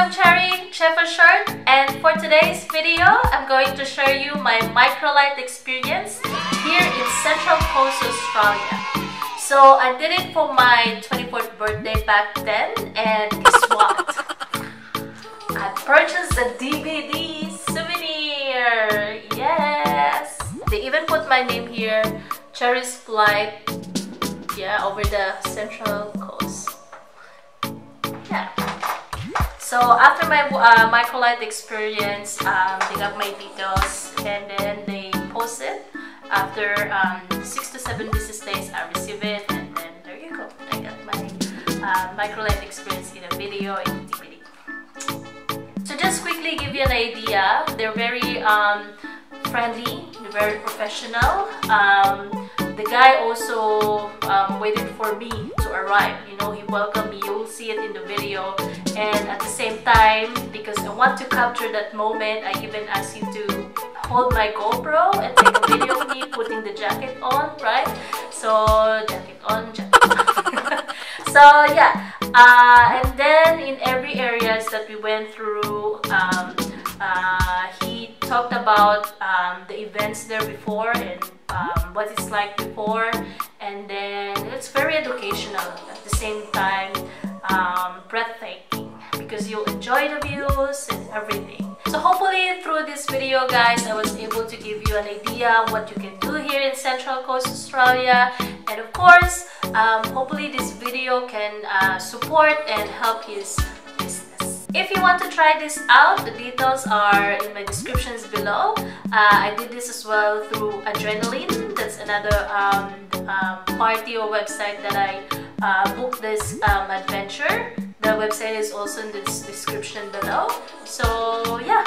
I'm Cherry, Shirt, and for today's video, I'm going to show you my microlight experience here in Central Coast, Australia. So I did it for my 24th birthday back then, and guess what? I purchased a DVD souvenir! Yes! They even put my name here, Cherry's Flight, yeah, over the Central Coast. Yeah. So after my uh, microlight experience, um, they got my details and then they posted. After um, six to seven business days, I receive it and then there you go. I got my uh, microlight experience in a video in DVD. So just quickly give you an idea, they're very um, friendly, very professional. Um, the guy also um, waited for me to arrive. You know, he welcomed me. You will see it in the video. And at the same time, because I want to capture that moment, I even asked him to hold my GoPro and take a video of me putting the jacket on, right? So, jacket on, jacket on. so, yeah. Uh, and then in every areas that we went through, um, uh, he talked about um, the events there before and um, what it's like before and then it's very educational at the same time um, breathtaking because you'll enjoy the views and everything. So hopefully through this video guys I was able to give you an idea what you can do here in Central Coast Australia. And of course um, hopefully this video can uh, support and help his if you want to try this out, the details are in my descriptions below. Uh, I did this as well through Adrenaline. That's another um, um, party or website that I uh, booked this um, adventure. The website is also in the description below. So yeah,